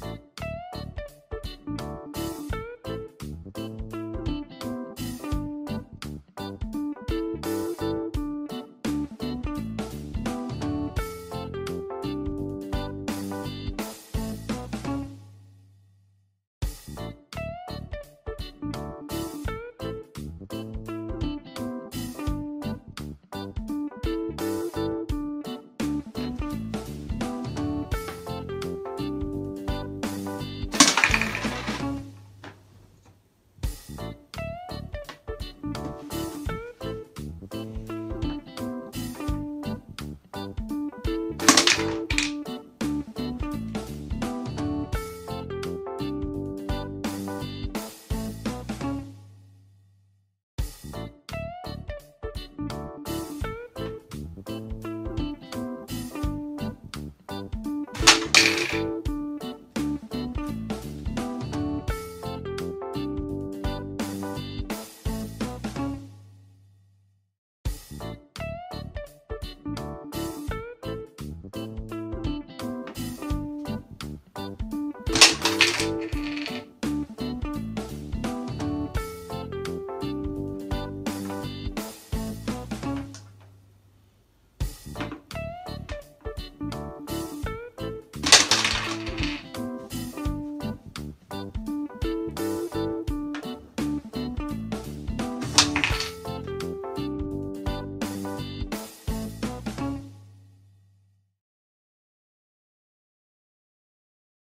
ま。